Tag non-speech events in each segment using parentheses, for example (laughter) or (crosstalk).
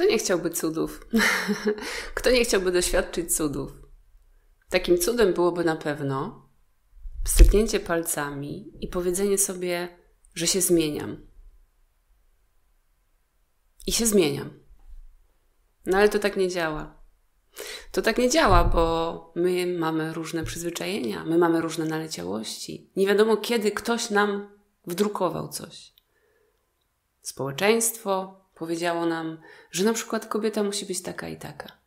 Kto nie chciałby cudów? (laughs) Kto nie chciałby doświadczyć cudów? Takim cudem byłoby na pewno styknięcie palcami i powiedzenie sobie, że się zmieniam. I się zmieniam. No ale to tak nie działa. To tak nie działa, bo my mamy różne przyzwyczajenia, my mamy różne naleciałości. Nie wiadomo, kiedy ktoś nam wdrukował coś. Społeczeństwo powiedziało nam, że na przykład kobieta musi być taka i taka.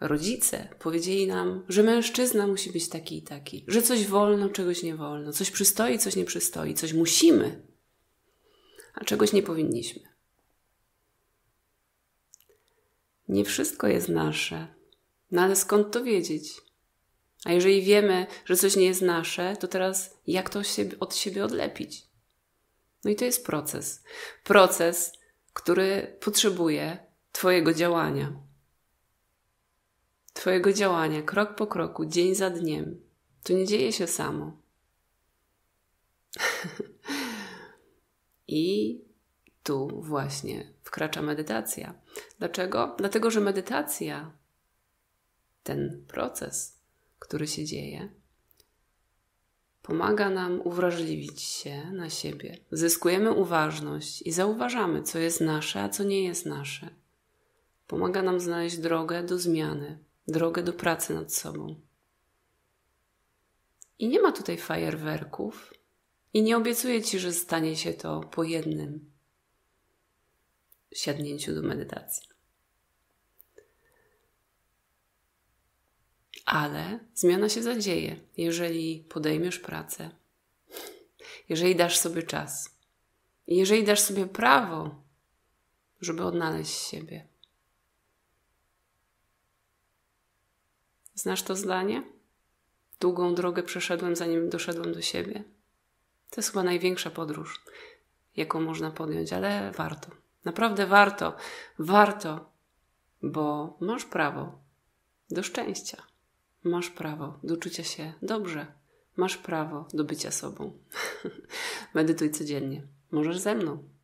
Rodzice powiedzieli nam, że mężczyzna musi być taki i taki, że coś wolno, czegoś nie wolno, coś przystoi, coś nie przystoi, coś musimy, a czegoś nie powinniśmy. Nie wszystko jest nasze, no ale skąd to wiedzieć? A jeżeli wiemy, że coś nie jest nasze, to teraz jak to od siebie odlepić? No i to jest proces. Proces, który potrzebuje Twojego działania. Twojego działania krok po kroku, dzień za dniem. To nie dzieje się samo. (laughs) I tu właśnie wkracza medytacja. Dlaczego? Dlatego, że medytacja, ten proces, który się dzieje, pomaga nam uwrażliwić się na siebie. Zyskujemy uważność i zauważamy, co jest nasze, a co nie jest nasze. Pomaga nam znaleźć drogę do zmiany, drogę do pracy nad sobą. I nie ma tutaj fajerwerków, i nie obiecuję ci, że stanie się to po jednym siadnięciu do medytacji. Ale zmiana się zadzieje, jeżeli podejmiesz pracę, jeżeli dasz sobie czas, jeżeli dasz sobie prawo, żeby odnaleźć siebie. Znasz to zdanie? Długą drogę przeszedłem, zanim doszedłem do siebie. To jest chyba największa podróż, jaką można podjąć, ale warto. Naprawdę warto, warto, bo masz prawo do szczęścia. Masz prawo do czucia się dobrze. Masz prawo do bycia sobą. (laughs) Medytuj codziennie. Możesz ze mną.